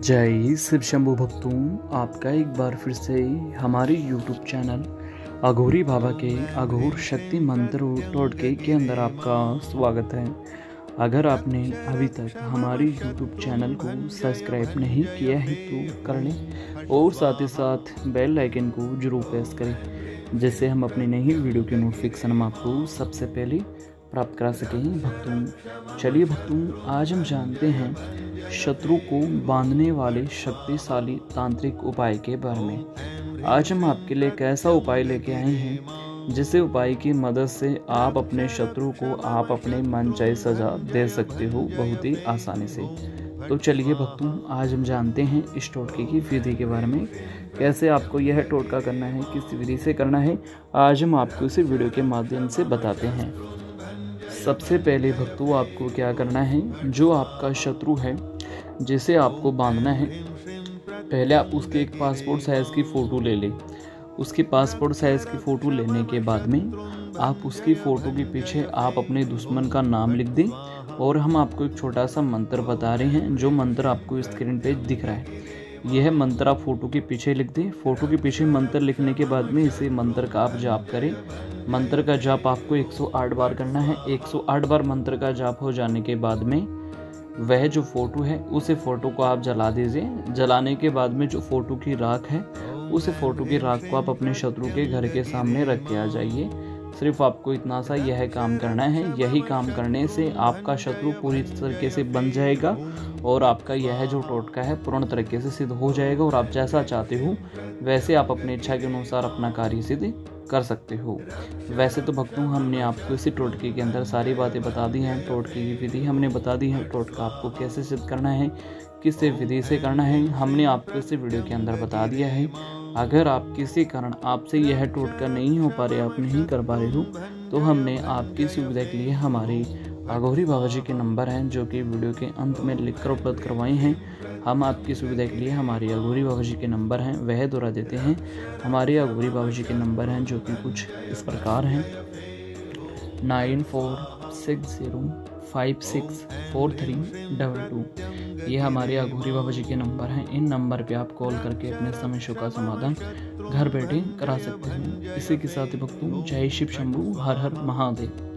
जय शिव शंभु भक्तों, आपका एक बार फिर से हमारे YouTube चैनल अघोरी बाबा के अघोर शक्ति मंत्र और टोटके के अंदर आपका स्वागत है। अगर आपने अभी तक हमारे YouTube चैनल को सब्सक्राइब नहीं किया है तो कर लें और साथ ही साथ बेल आइकन को ज़रूर प्रेस करें, जिससे हम अपनी नई वीडियो की नोटिफिकेशन हम आपको सबसे पहले प्राप्त करा सकें भक्तों, चलिए भक्तों, आज हम जानते हैं शत्रु को बांधने वाले शक्तिशाली तांत्रिक उपाय के बारे में। आज हम आपके लिए एक ऐसा उपाय लेके आए हैं, जिसे उपाय की मदद से आप अपने शत्रु को आप अपने मन चाहे सजा दे सकते हो बहुत ही आसानी से। तो चलिए भक्तों, आज हम जानते हैं इस टोटके की विधि के बारे में, कैसे आपको यह टोटका करना है, किस विधि से करना है, आज हम आपको इस वीडियो के माध्यम से बताते हैं। सबसे पहले भक्तों, आपको क्या करना है? जो आपका शत्रु है, जिसे आपको बांधना है, पहले आप उसके एक पासपोर्ट साइज़ की फ़ोटो ले लें। उसकी पासपोर्ट साइज़ की फ़ोटो लेने के बाद में आप उसकी फ़ोटो के पीछे आप अपने दुश्मन का नाम लिख दें और हम आपको एक छोटा सा मंत्र बता रहे हैं। जो मंत्र आपको स्क्रीन पे दिख रहा है। यह मंत्र आप फ़ोटो के पीछे लिख दें। फ़ोटो के पीछे मंत्र लिखने के बाद में इसे मंत्र का आप जाप करें। मंत्र का जाप आपको 108 बार करना है। 108 बार मंत्र का जाप हो जाने के बाद में वह जो फ़ोटो है, उसे फ़ोटो को आप जला दीजिए। जलाने के बाद में जो फ़ोटो की राख है, उसे फ़ोटो की राख को आप अपने शत्रु के घर के सामने रख के आ जाइए। सिर्फ़ आपको इतना सा यह काम करना है, यही काम करने से आपका शत्रु पूरी तरीके से बन जाएगा और आपका यह जो टोटका है पूर्ण तरीके से सिद्ध हो जाएगा और आप जैसा चाहते हो, वैसे आप अपनी इच्छा के अनुसार अपना कार्य सिद्ध कर सकते हो। वैसे तो भक्तों, हमने आपको इसी टोटके के अंदर सारी बातें बता दी हैं, टोटके की विधि हमने बता दी है, टोटका आपको कैसे सिद्ध करना है, किस विधि से करना है, हमने आपको इस वीडियो के अंदर बता दिया है। अगर आप किसी कारण आपसे यह टोटका नहीं हो पा रहे, आप नहीं कर पा रहे हो तो हमने आपकी सुविधा के लिए हमारे अघोरी बाबा जी के नंबर हैं, जो कि वीडियो के अंत में लिख कर उपलब्ध करवाए हैं। हम आपकी सुविधा के लिए हमारे अघोरी बाबा जी के नंबर हैं, वह दोहरा देते हैं। हमारे अघोरी बाबा जी के नंबर हैं, जो कि कुछ इस प्रकार हैं। Nine four six zero five six four three double two. ये हमारे अघूरी बाबा जी के नंबर हैं। इन नंबर पे आप कॉल करके अपने समस्या का समाधान घर बैठे करा सकते हैं। इसी के साथ ही भक्तों, जय शिव शंभू, हर हर महादेव।